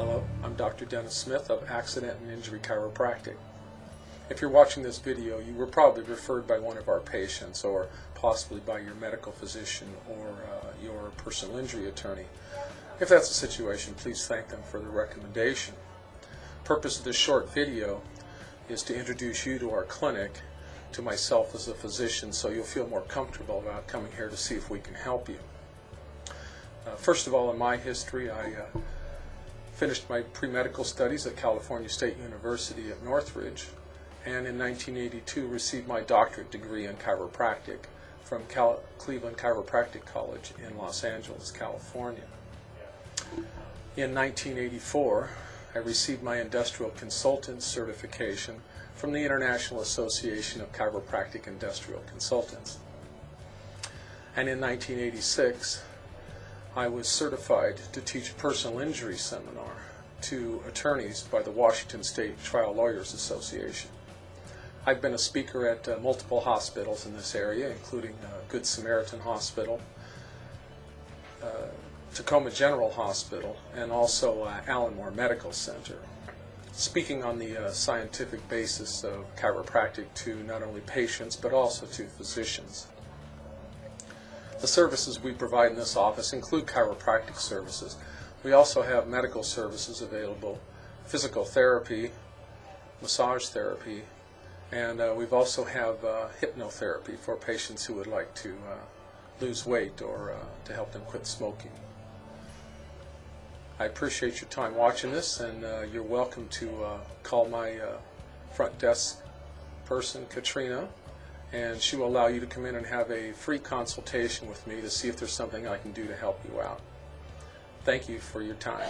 Hello, I'm Dr. Dennis Smith of Accident and Injury Chiropractic. If you're watching this video, you were probably referred by one of our patients or possibly by your medical physician or uh, your personal injury attorney. If that's the situation, please thank them for the recommendation. Purpose of this short video is to introduce you to our clinic, to myself as a physician, so you'll feel more comfortable about coming here to see if we can help you. Uh, first of all, in my history, I uh, finished my pre-medical studies at California State University at Northridge, and in 1982 received my doctorate degree in chiropractic from Cal Cleveland Chiropractic College in Los Angeles, California. In 1984, I received my industrial consultant certification from the International Association of Chiropractic Industrial Consultants. And in 1986, I was certified to teach personal injury seminar to attorneys by the Washington State Trial Lawyers Association. I've been a speaker at uh, multiple hospitals in this area, including uh, Good Samaritan Hospital, uh, Tacoma General Hospital, and also uh, Allenmore Medical Center, speaking on the uh, scientific basis of chiropractic to not only patients but also to physicians. The services we provide in this office include chiropractic services. We also have medical services available, physical therapy, massage therapy, and uh, we've also have uh, hypnotherapy for patients who would like to uh, lose weight or uh, to help them quit smoking. I appreciate your time watching this, and uh, you're welcome to uh, call my front desk person, Katrina, and she will allow you to come in and have a free consultation with me to see if there's something I can do to help you out. Thank you for your time.